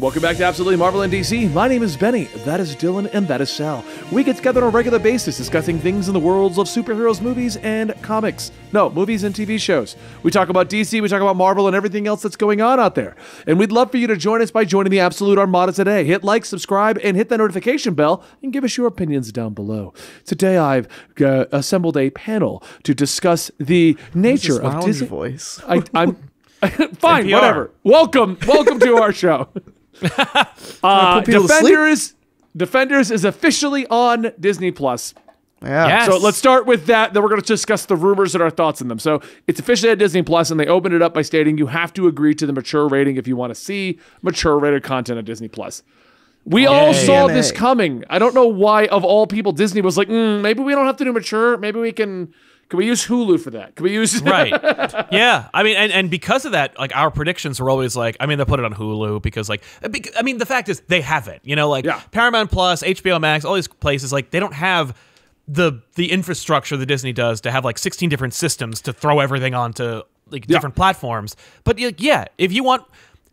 Welcome back to Absolutely Marvel and DC. My name is Benny, that is Dylan, and that is Sal. We get together on a regular basis discussing things in the worlds of superheroes movies and comics. No, movies and TV shows. We talk about DC, we talk about Marvel, and everything else that's going on out there. And we'd love for you to join us by joining the Absolute Armada today. Hit like, subscribe, and hit that notification bell, and give us your opinions down below. Today I've uh, assembled a panel to discuss the nature of Disney. voice. I, I'm fine, NPR. whatever. Welcome, welcome to our show. Uh, put people to sleep? Defenders, Defenders is officially on Disney Plus. Yeah. Yes. So let's start with that. Then we're going to discuss the rumors and our thoughts on them. So it's officially at Disney Plus, and they opened it up by stating you have to agree to the mature rating if you want to see mature rated content on Disney Plus. We all Yay. saw DMA. this coming. I don't know why, of all people, Disney was like, mm, maybe we don't have to do mature. Maybe we can. Can we use Hulu for that? Can we use right. Yeah. I mean, and, and because of that, like our predictions were always like, I mean, they put it on Hulu because, like, uh, I mean, the fact is they haven't. You know, like Yeah. Paramount Plus, HBO Max, all these places, like, they don't have the the infrastructure that Disney does to have like 16 different systems to throw everything onto like different platforms. But like, yeah, if you want.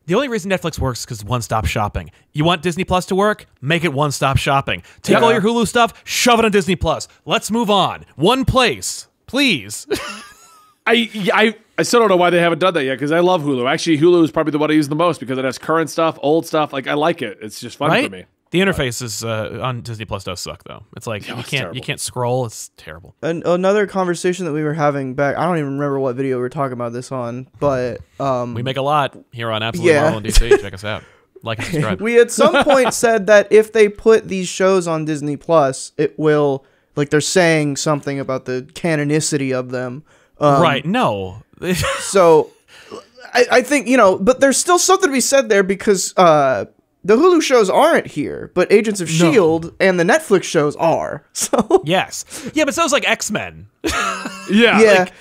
The only reason Netflix works is because one stop shopping. You want Disney Plus to work? Make it one stop shopping. Take Yeah. all your Hulu stuff, shove it on Disney Plus. Let's move on. One place, please. I, I I still don't know why they haven't done that yet because I love Hulu. Actually, Hulu is probably the one I use the most because it has current stuff, old stuff. Like I like it. It's just fun right? for me. The interface is uh, on Disney Plus does suck though. It's like you it's can't terrible. you can't scroll. It's terrible. An- another conversation that we were having back. I don't even remember what video we were talking about this on, but um, We make a lot here on Absolute Yeah. Marvel and DC. Check us out. Like and subscribe. we at some point said that if they put these shows on Disney Plus, it will like they're saying something about the canonicity of them. Um, right? No. So I, I think you know, but there's still something to be said there because uh, the Hulu shows aren't here, but Agents of Shield E and the Netflix shows are. So yes. Yeah, but so's like X Men. Yeah. yeah. like-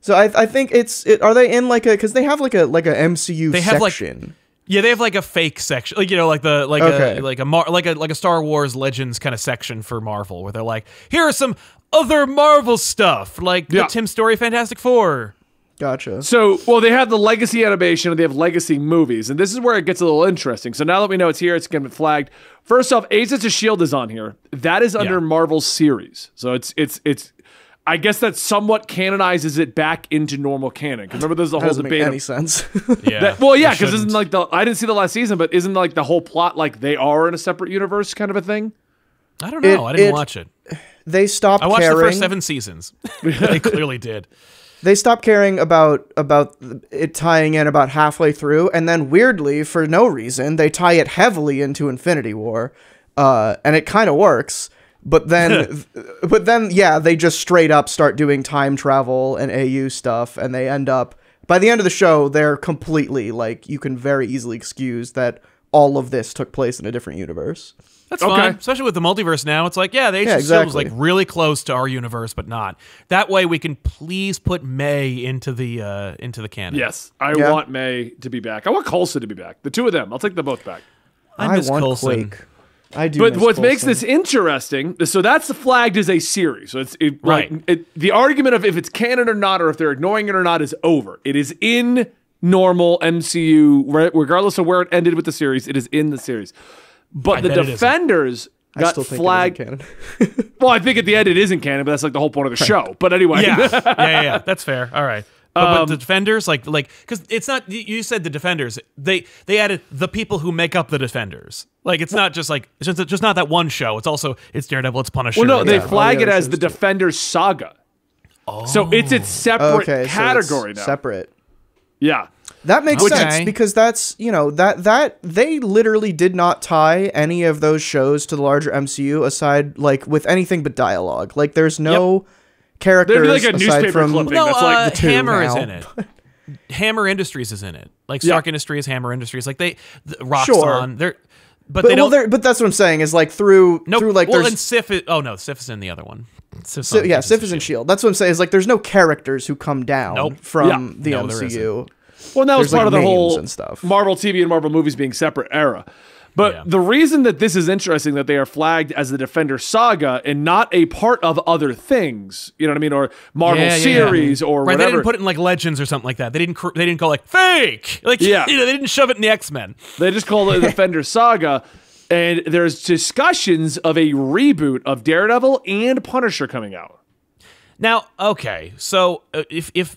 so I, I think it's it, are they in like a because they have like a like a MCU They have, like- section. Yeah, they have like a fake section, like you know, like the like Okay. a like a Mar- like a like a Star Wars Legends kind of section for Marvel, where they're like, here are some other Marvel stuff, like Yeah. the Tim Story Fantastic Four. Gotcha. So, well, they have the legacy animation and they have legacy movies, and this is where it gets a little interesting. So now that we know it's here, it's going to be flagged. First off, Agents of Shield is on here. That is under Yeah. Marvel series, so it's it's it's. I guess that somewhat canonizes it back into normal canon. 'Cause remember, there's the whole doesn't make debate. any Of, sense. Yeah. that, well, yeah, because isn't shouldn't. like the I didn't see the last season, but isn't like the whole plot like they are in a separate universe kind of a thing? I don't know. It- I didn't it- watch it. they stopped I watched caring. the first seven seasons. they clearly did. they stopped caring about about it tying in about halfway through, and then weirdly, for no reason, they tie it heavily into Infinity War, uh, and it kind of works. But then, but then, yeah, they just straight up start doing time travel and AU stuff, and they end up by the end of the show, they're completely like you can very easily excuse that all of this took place in a different universe. That's Okay. fine, especially with the multiverse now. It's like, yeah, the Agents Yeah, of Shield was like really close to our universe, but not. That way, we can please put May into the uh into the canon. Yes, I Yeah. want May to be back. I want Coulson to be back. The two of them. I'll take them both back. I miss want Coulson. Quake. I do. But miss what makes this interesting, so that's flagged as a series. So it's it, Right. Like, it, the argument of if it's canon or not, or if they're ignoring it or not, is over. It is in normal MCU, regardless of where it ended with the series. It is in the series. But I the bet it isn't. Defenders I got still think flagged. it is canon. Well, I think at the end it isn't canon, but that's like the whole point of the show. But anyway, Yeah, yeah, yeah, yeah. That's fair. All right. But, Um, but the defenders, like, like, because it's not. you- You said the defenders. They they added the people who make up the defenders. Like, it's not just like it's just, just not that one show. It's also it's Daredevil, it's Punisher. well, no, they Yeah. flag Oh, yeah, it as shows the too. Defenders saga. Oh. So it's its separate okay, so it's category now. separate. Yeah. That makes Okay. sense because that's you know that that they literally did not tie any of those shows to the larger MCU aside like with anything but dialogue. Like there's no characters There'd be like a newspaper from clipping. no, that's like uh, the two Hammer is in it. Hammer Industries is in it. Like Yeah. Stark Industries, Hammer Industries. Like they, the, Roxxon. Sure. They're, but, But, they well, don't. there- but that's what I'm saying is like through no, through like well, there's and Sif. Is, oh no, Sif is in the other one. Sif's so, on yeah, Sif is in Shield. That's what I'm saying is like there's no characters who come down Nope. from Yeah. the No, MCU. Well, that was There's, part like, of the whole and stuff. Marvel TV and Marvel movies being separate era. But Yeah. the reason that this is interesting that they are flagged as the Defender Saga and not a part of other things, you know what I mean, or Marvel Yeah, yeah, yeah. series or right. whatever. They didn't put it in like Legends or something like that. They didn't. cr- They didn't go like fake. Like Yeah. you know, they didn't shove it in the X Men. They just called it the Defender Saga. And there's discussions of a reboot of Daredevil and Punisher coming out. Now, okay, so uh, if if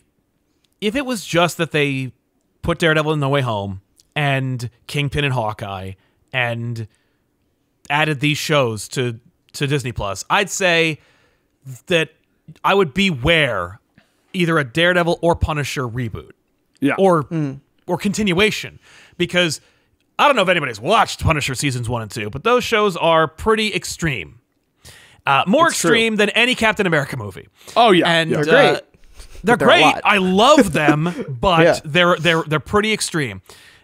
if it was just that they put Daredevil in No Way Home and Kingpin and Hawkeye and added these shows to to Disney Plus, I'd say that I would beware either a Daredevil or Punisher reboot Yeah. or or continuation because I don't know if anybody's watched Punisher seasons one and two, but those shows are pretty extreme. Uh, more It's true. extreme than any Captain America movie. Oh, yeah. and yeah. They're great. uh, they're they're great. I love them, but Yeah. they're they're they're pretty extreme.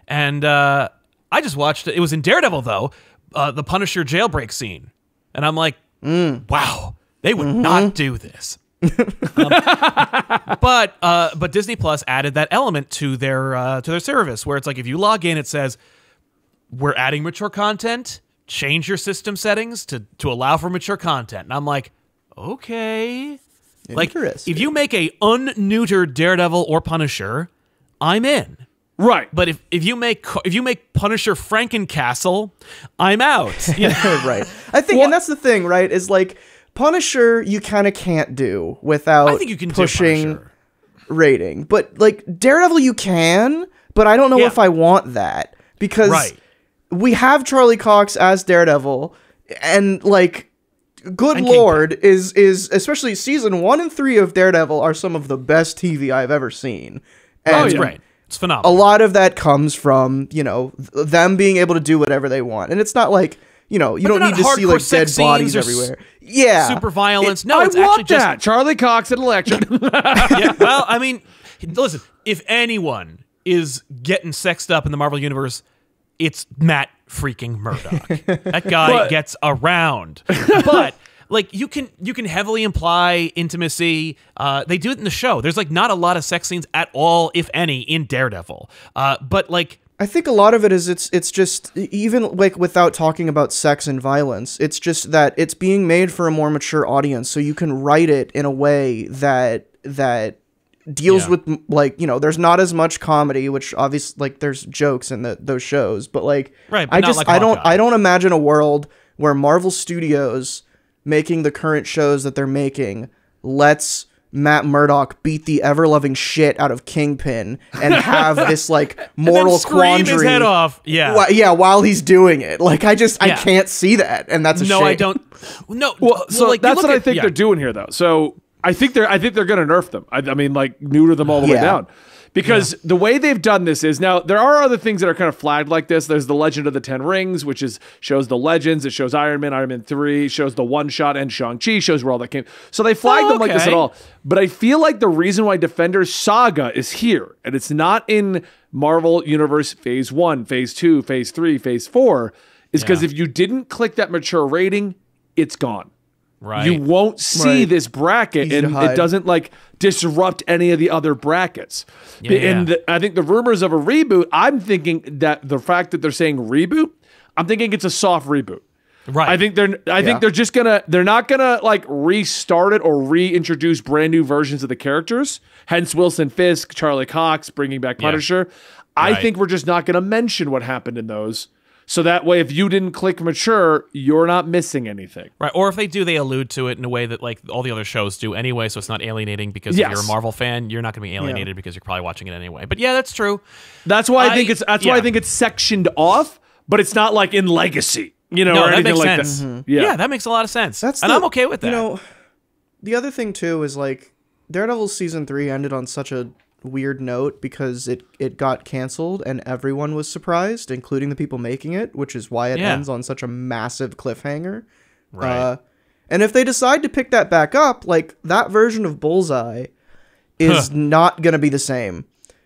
And uh, I just watched it. It was in Daredevil though, uh, the Punisher jailbreak scene, and I'm like, Mm. wow, they would Mm-hmm. not do this. Um, but uh, but Disney Plus added that element to their uh, to their service where it's like if you log in, it says we're adding mature content. Change your system settings to to allow for mature content. And I'm like, okay. Like if you make a unneutered Daredevil or Punisher, I'm in. Right. But if, if you make if you make Punisher Frankencastle, I'm out. You know? right. I think, and that's the thing, right? Is like Punisher, you kind of can't do without I think you can pushing rating. But like Daredevil, you can, but I don't know Yeah. if I want that because Right. we have Charlie Cox as Daredevil, and like, good And lord, is is especially season one and three of Daredevil are some of the best TV I've ever seen. Oh, and Oh, yeah. great. It's a lot of that comes from you know them being able to do whatever they want, and it's not like. You know, you But don't need to see like dead bodies scenes or s- everywhere. Yeah, Super violence. no, I it's want actually just that. Charlie Cox at election. yeah, well, I mean, listen, if anyone is getting sexed up in the Marvel universe, it's Matt freaking Murdock. that guy But- gets around. But like you can you can heavily imply intimacy. Uh, they do it in the show. There's like not a lot of sex scenes at all, if any, in Daredevil. Uh, but like I think a lot of it is it's it's just even like without talking about sex and violence, it's just that it's being made for a more mature audience, so you can write it in a way that that deals Yeah. with like you know there's not as much comedy, which obviously like there's jokes in the, those shows, but like Right, but I just like I don't I don't imagine a world where Marvel Studios making the current shows that they're making lets Matt Murdock beat the ever loving shit out of Kingpin and have this like and then moral scream quandary. his head off. Yeah. Whi- yeah, while he's doing it. Like I just I can't see that, and that's a no, shame. I don't. No. Well, so like, that's look what I think yeah. they're doing here, though. So I think they're I think they're going to nerf them. I, I mean, like neuter them all the way down. Because the way they've done this is now there are other things that are kind of flagged like this. There's the Legend of the Ten Rings, which is shows the legends. It shows Iron Man, Iron Man Three, shows the one shot, and Shang Chi shows where all that came. So they flagged Oh, them like this at all. But I feel like the reason why Defenders Saga is here and it's not in Marvel Universe Phase One, Phase Two, Phase Three, Phase Four, is because Yeah. if you didn't click that mature rating, it's gone Right. you won't see Right. this bracket Easy and it doesn't like disrupt any of the other brackets Yeah, and yeah. the- i think the rumors of a reboot i'm thinking that the fact that they're saying reboot i'm thinking it's a soft reboot Right. I think they're I Yeah. think they're just gonna they're not gonna like restart it or reintroduce brand new versions of the characters. Hence Wilson Fisk, Charlie Cox, bringing back Yeah. Punisher. I Right. think we're just not gonna mention what happened in those. So that way, if you didn't click mature, you're not missing anything. Right, or if they do, they allude to it in a way that like all the other shows do anyway, so it's not alienating. Because if you're a Marvel fan, you're not going to be alienated because you're probably watching it anyway. But yeah, that's true. That's why I, I- think it's that's why I think it's sectioned off, but it's not like in legacy, you know, No, or that anything makes like sense. that. Mm-hmm. Yeah. that makes a lot of sense. That's and the- I'm okay with that. You know, the other thing too is like Daredevil season three ended on such a weird note because it it got canceled and everyone was surprised, including the people making it, which is why it Yeah. ends on such a massive cliffhanger. Right. Uh, and if they decide to pick that back up, like that version of Bullseye is Huh. not gonna be the same.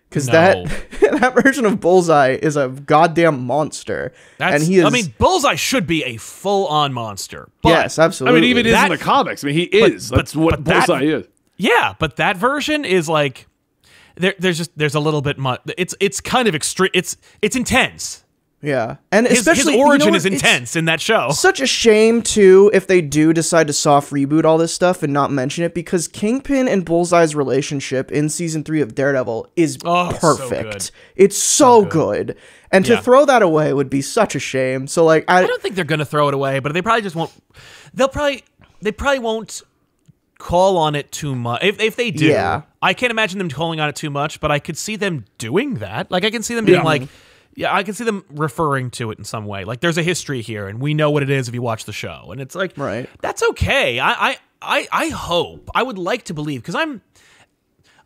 Because No. that that version of Bullseye is a goddamn monster, that's, and he is. I mean, Bullseye should be a full-on monster. But, yes, I mean, even is That- in the comics. I mean, he is. but- That's what but that- Bullseye is. Yeah, but that version is like there. There's just there's a little bit much. It's it's kind of extreme. It's it's intense. Yeah, and His, especially his you know origin is intense in that show. Such a shame too if they do decide to soft reboot all this stuff and not mention it because Kingpin and Bullseye's relationship in season three of Daredevil is Oh, so perfect. good. it's so, good. and to throw that away would be such a shame. So like I, I don't think they're gonna throw it away, but they probably just won't. They'll probably they probably won't call on it too much. If if they do, Yeah. I can't imagine them calling on it too much. But I could see them doing that. Like I can see them being Yeah. like, yeah, I can see them referring to it in some way. Like there's a history here, and we know what it is if you watch the show. And it's like, Right. That's okay. I I I, I hope. I would like to believe because I'm.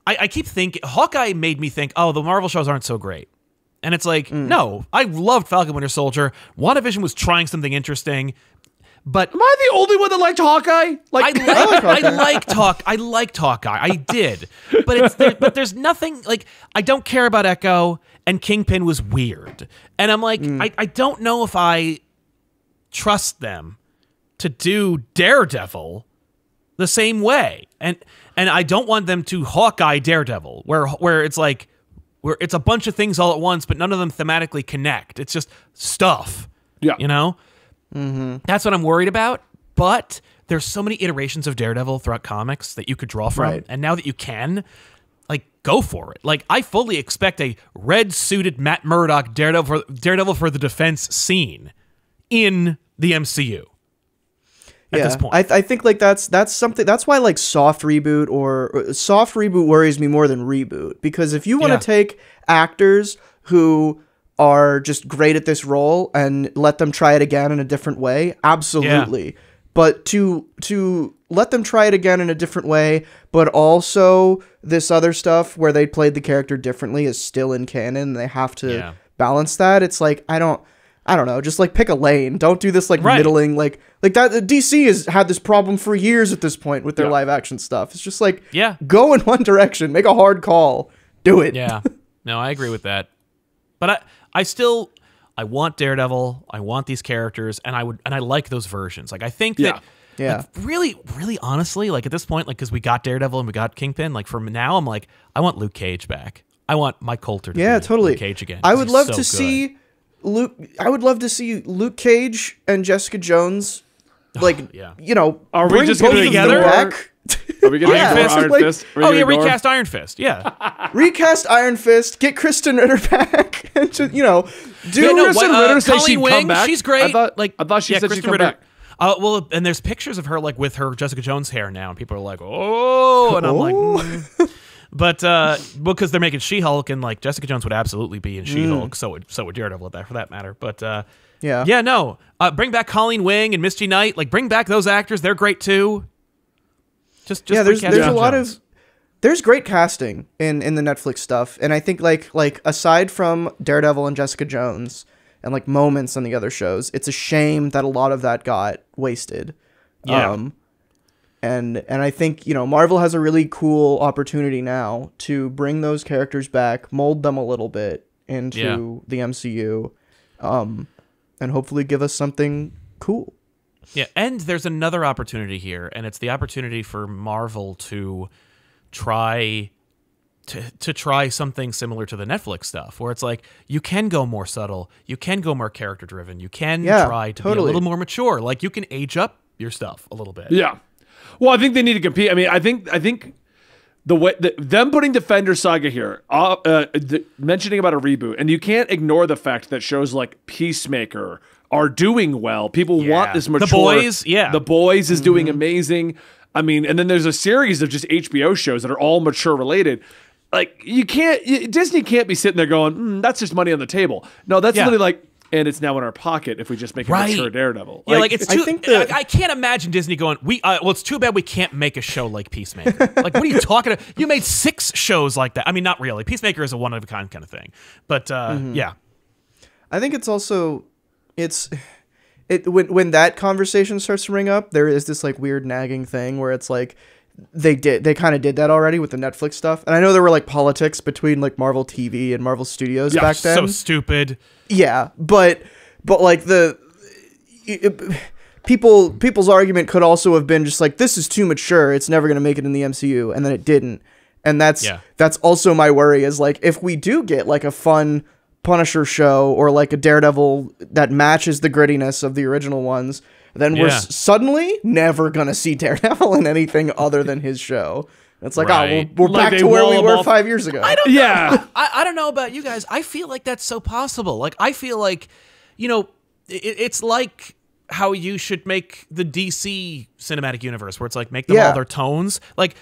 I, I keep thinking Hawkeye made me think, oh, the Marvel shows aren't so great. And it's like, Mm. no, I loved Falcon Winter Soldier. WandaVision was trying something interesting, but Am I the only one that liked Hawkeye? I Like, like I oh, liked Hawk I liked Hawkeye. I did. But it's there, but there's nothing like I don't care about Echo and Kingpin was weird. And I'm like, mm. I, I don't know if I trust them to do Daredevil the same way. And and I don't want them to Hawkeye Daredevil, where where it's like where it's a bunch of things all at once, but none of them thematically connect. It's just stuff. Yeah. You know? Mm-hmm. That's what I'm worried about. But there's so many iterations of Daredevil throughout comics that you could draw from. Right. And now that you can, like, go for it. Like, I fully expect a red suited Matt Murdock Daredevil for, Daredevil for the defense scene in the MCU at this point. I, I think like that's that's something that's why like soft reboot or, or soft reboot worries me more than reboot because if you want to Yeah. take actors who are just great at this role and let them try it again in a different way, absolutely. But to to let them try it again in a different way, but also this other stuff where they played the character differently is still in canon and they have to Yeah. balance that. It's like I don't I don't know, just like pick a lane. Don't do this like Right. middling like like that uh, the DC has had this problem for years at this point with their Yeah. live action stuff. It's just like Yeah. go in one direction, make a hard call. Do it. Yeah. No, I agree with that. But I I still I want Daredevil. I want these characters and I would and I like those versions. Like I think that Yeah. like, really really honestly like at this point like cuz we got Daredevil and we got Kingpin like from now I'm like I want Luke Cage back. I want Mike Colter to Yeah, be totally. Luke Cage again. I would love so to good. see Luke I would love to see Luke Cage and Jessica Jones like yeah. you know Are we just both gonna of together? back. Are we going to Yeah, ignore it's Iron like- Fist? Are we Oh yeah, ignore- recast Iron Fist. Yeah. recast Iron Fist, get Krysten Ritter back, and just, you know, do Yeah, no, Krysten what, uh, Ritter say she'd come back? She's great. I thought- like I thought she yeah, said she'd Krysten come Ritter. back. Uh, well, and there's pictures of her like with her Jessica Jones hair now, and people are like, "Oh," and I'm like, Oh. mm. but uh, because they're making She-Hulk, and like Jessica Jones would absolutely be in Mm. She-Hulk, so would so would Daredevil that for that matter. But uh, Yeah. yeah, no, uh, bring back Colleen Wing and Misty Knight. Like, bring back those actors; they're great too. Just, just yeah, there's recast there's a lot of there's great casting in in the Netflix stuff, and I think like like aside from Daredevil and Jessica Jones and like moments on the other shows, it's a shame that a lot of that got wasted. Yeah. Um, and and I think you know Marvel has a really cool opportunity now to bring those characters back, mold them a little bit into Yeah. the MCU, um, and hopefully give us something cool. Yeah, and there's another opportunity here, and it's the opportunity for Marvel to try to to try something similar to the Netflix stuff, where it's like you can go more subtle, you can go more character driven, you can Yeah, try to be a little more mature, like you can age up your stuff a little bit. Yeah. Well, I think they need to compete. I mean, I think I think the way the, them putting Defender Saga here, uh, uh, the, mentioning about a reboot, and you can't ignore the fact that shows like Peacemaker are doing well. People Yeah. want this mature. The. Boys, yeah. The Boys is Mm-hmm. doing amazing. I mean, and then there's a series of just HBO shows that are all mature related. Like you can't y- Disney can't be sitting there going, mm, "That's just money on the table." No, that's Yeah. literally like, and it's now in our pocket if we just make a Right. mature Daredevil. Yeah, like, it's I too. think the- I, I can't imagine Disney going. We uh, well, it's too bad we can't make a show like Peacemaker. like, what are you talking? about? You made six shows like that. I mean, not really. Peacemaker is a one of a kind kind of thing, but uh, Mm-hmm. yeah, I think it's also it's it when when that conversation starts to ring up, there is this like weird nagging thing where it's like they did they kind of did that already with the Netflix stuff. And I know there were like politics between like Marvel TV and Marvel Studios Yeah, back then. so stupid. yeah, but but like the it- people people's argument could also have been just like this is too mature. It's never going to make it in the MCU and then it didn't. And that's Yeah. that's also my worry is like if we do get like a fun Punisher show or like a Daredevil that matches the grittiness of the original ones, then we're s- suddenly never gonna see Daredevil in anything other than his show. It's like, Right. oh, we're, we're Like back to where we were off- five years ago. I don't Yeah. I, I don't know about you guys. I feel like that's so possible. Like I feel like, you know, it, it's like how you should make the DC cinematic universe, where it's like make them Yeah. all their tones. Like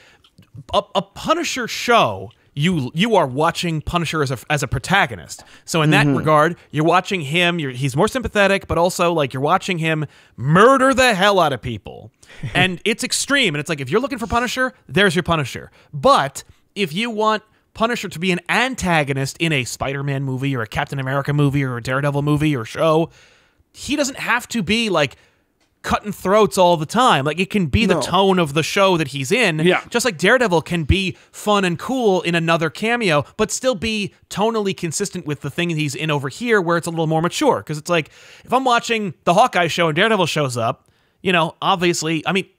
a, a Punisher show. You you are watching Punisher as a as a protagonist. So in Mm-hmm. that regard, you're watching him. You're, he's more sympathetic, but also like you're watching him murder the hell out of people, and it's extreme. And it's like if you're looking for Punisher, there's your Punisher. But if you want Punisher to be an antagonist in a Spider-Man movie or a Captain America movie or a Daredevil movie or show, he doesn't have to be like cutting throats all the time. Like it can be the tone of the show that he's in. Yeah. Just like Daredevil can be fun and cool in another cameo, but still be tonally consistent with the thing he's in over here where it's a little more mature. Because it's like if I'm watching the Hawkeye show and Daredevil shows up, you know, obviously, I mean,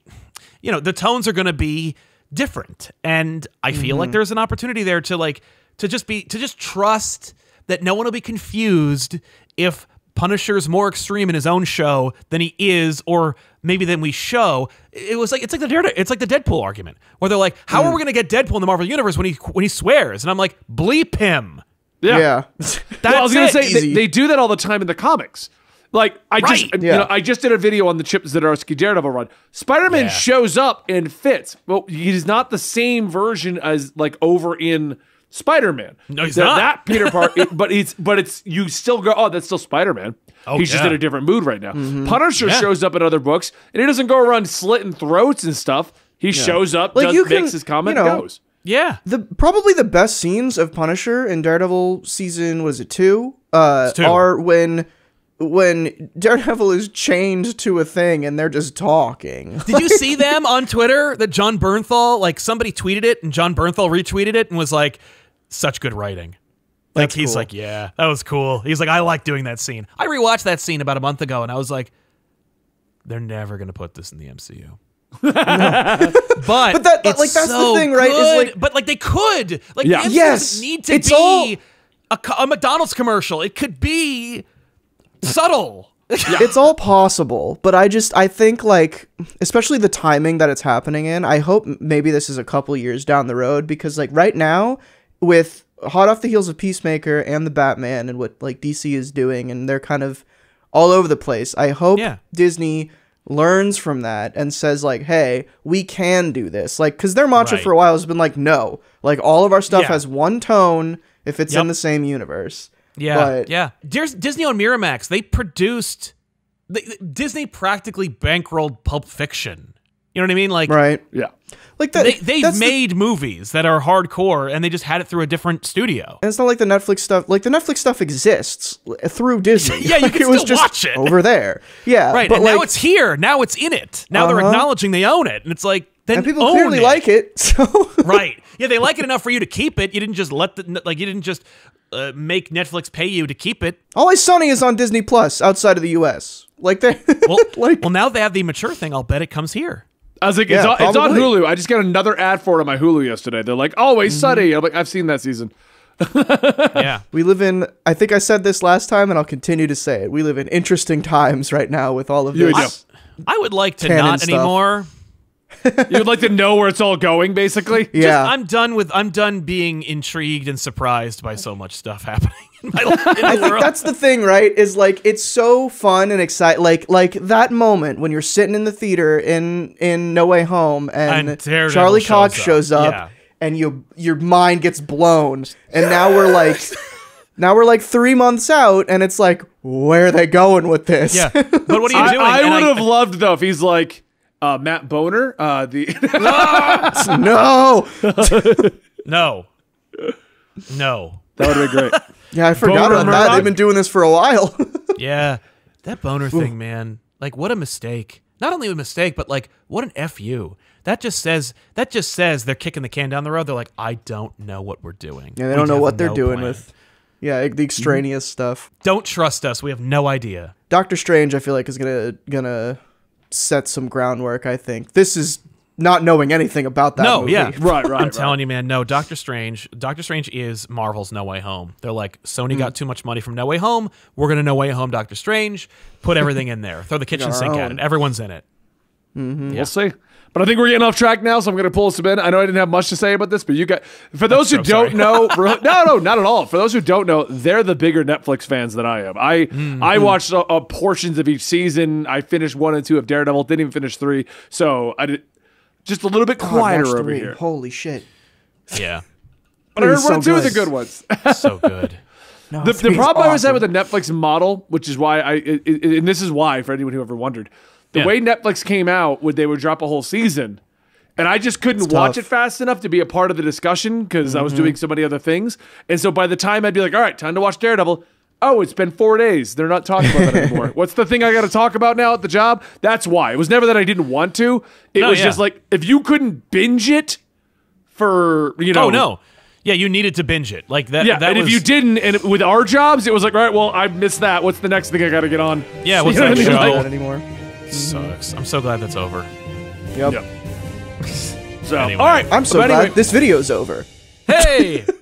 you know, the tones are gonna be different. And I feel like mm-hmm. there's an opportunity there to like to just be to just trust that no one will be confused if Punisher's more extreme in his own show than he is, or maybe than we show. It was like it's like the Darede- it's like the Deadpool argument, where they're like, "How are we hmm. going to get Deadpool in the Marvel universe when he when he swears?" And I'm like, "Bleep him." Yeah. yeah. That's well, I was gonna say they, they do that all the time in the comics. Like I just, Right. you know, I just did a video on the Chip Zdarsky Daredevil run. Spider-Man Yeah. shows up and fits, but he's not the same version as like over in Spider-Man. No, he's That- not. That Peter Parker, but it's but it's you still go, oh, that's still Spider-Man. Oh, he's just in a different mood right now. Punisher Yeah. shows up in other books, and he doesn't go around slitting throats and stuff. He shows up, Like, does, you can- makes his comment, you know, goes. Yeah, the probably the best scenes of Punisher in Daredevil season was it two? Uh, two. are when when Daredevil is chained to a thing and they're just talking. Did you see them on Twitter that Jon Bernthal, like somebody tweeted it and Jon Bernthal retweeted it and was like, such good writing. Like That's he's cool. like, yeah, that was cool. He's like, I like doing that scene. I rewatched that scene about a month ago and I was like, they're never gonna put this in the MCU. but but that- like, that's the thing, right, good. like- but like they could like Yeah. the MCU Yes, need to it's be all- a, a McDonald's commercial. It could be subtle. it's all possible, but I just I think like especially the timing that it's happening in. I hope maybe this is a couple years down the road because like right now with hot off the heels of Peacemaker and the Batman and what like DC is doing and they're kind of all over the place. I hope Yeah. Disney learns from that and says like, "Hey, we can do this." Like cuz their mantra Right. for a while has been like, "No. Like all of our stuff Yeah. has one tone if it's in the same universe." Yeah, But- yeah. There's Disney on Miramax. They produced they, Disney practically bankrolled Pulp Fiction. You know what I mean? Like Right? Yeah. Like that they they've that's the- made movies that are hardcore, and they just had it through a different studio. And it's not like the Netflix stuff. Like the Netflix stuff exists through Disney. Yeah, you like, can it was still just watch it. over there. Yeah, Right, But and like, now it's here. Now it's in it. Now they're Uh-huh. acknowledging they own it, and it's like then and people own clearly it. like it. So right? Yeah, they like it enough for you to keep it. You didn't just let the like you didn't just uh, make Netflix pay you to keep it. Always Sunny is on Disney Plus outside of the U.S. Like they, Well, like well, now they have the mature thing. I'll bet it comes here. I was like, Yeah, it's, on, it's on. Hulu. I just got another ad for it on my Hulu yesterday. They're like, always Mm-hmm. sunny. I'm like, I've seen that season. Yeah. we live in. I think I said this last time, and I'll continue to say it. We live in interesting times right now with all of You this. do. I would like to Canon not stuff. anymore. You'd like to know where it's all going, basically. Yeah, Just, I'm done with. I'm done being intrigued and surprised by so much stuff happening in my life. In the I think world. that's the thing, right? Is like it's so fun and exciting. Like like that moment when you're sitting in the theater in in No Way Home and, And Charlie shows Cox up. shows up, Yeah. and you your mind gets blown, and now we're like. Now we're like three months out, and it's like, where are they going with this? yeah. But what are you I, doing? I And would have loved though if he's like uh, Matt Boner. Uh, the no. no. No. that would have been great. Yeah, I forgot Boner about that. They've been doing this for a while. Yeah. That boner thing, man. Like, what a mistake. Not only a mistake, but like, what an fu. That just says that just says they're kicking the can down the road. They're like, I don't know what we're doing. yeah, they We don't know what they're no doing plan. with. Yeah, the extraneous stuff. Don't trust us. We have no idea. Doctor Strange, I feel like is gonna gonna set some groundwork. I think this is not knowing anything about that. No, movie. yeah. Right, right. I'm telling you, man. No, Doctor Strange. Doctor Strange is Marvel's No Way Home. They're like Sony Hmm. got too much money from No Way Home. We're gonna No Way Home Doctor Strange. Put everything in there. Throw the kitchen our sink at it. Everyone's in it. mm-hmm We'll see. But I think we're getting off track now, so I'm going to pull us in. I know I didn't have much to say about this, but you got. For those who so don't know, really- no, no, not at all. For those who don't know, they're the bigger Netflix fans than I am. I Mm-hmm. I watched uh, uh, portions of each season. I finished one and two of Daredevil. Didn't even finish three, so I did just a little bit God, quieter watch over three. here. Holy shit. Yeah. But I It heard was one so two of the good. good ones. so good. No, the, the three's problem I always had with the Netflix model, which is why I, it, it- and this is why for anyone who ever wondered, the Yeah. way Netflix came out, would they would drop a whole season, and I just couldn't watch tough. it fast enough to be a part of the discussion because I was Mm-hmm. doing so many other things, and so by the time I'd be like, all right, time to watch Daredevil. Oh, it's been four days. They're not talking about that anymore. What's the thing I got to talk about now at the job? That's why. It was never that I didn't want to. It No, was yeah. just like if you couldn't binge it for you know Oh no. Yeah, you needed to binge it. Like that. yeah, that and was, if you didn't, and it- with our jobs, it was like, all right, well, I missed that. What's the next thing I got to get on? Yeah, what's You know that what I mean? show? Like, Not anymore. sucks. I'm so glad that's over. Yep. Yep. So, Anyway. all right. I'm so But anyway, glad this video's over. Hey.